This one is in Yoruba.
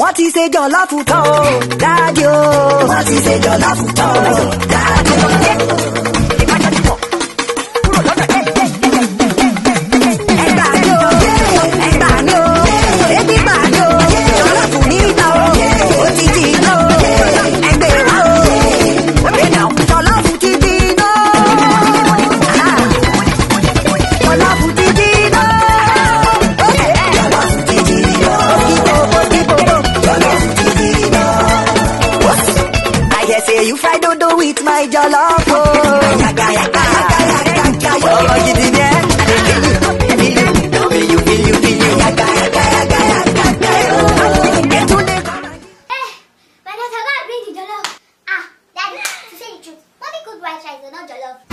wọ́n ti ṣe jọ láfùtọ́ o dáadé o. wọ́n ti ṣe jọ láfùtọ́ o dáadé o. Love fry dodo with my jollof o. ọmọ gidi ni ẹ. Jollof. Ah, Daddy, to say the truth, mommy cooked white rice and not jollof.